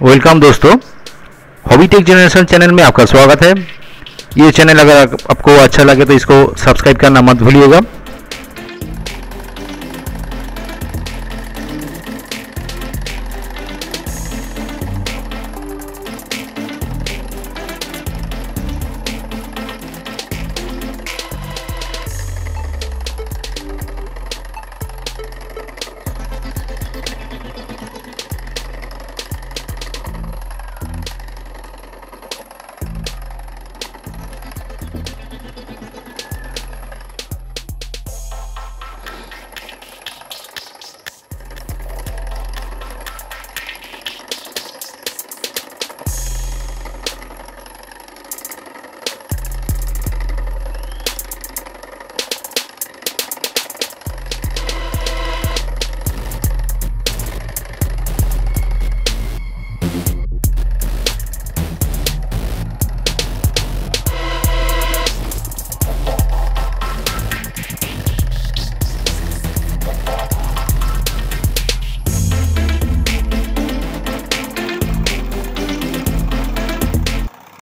Welcome दोस्तों hobby take generation channel में आपका स्वागत है। ये चैनल अगर आपको अच्छा लगे तो इसको सब्सक्राइब करना मत भूलिएगा।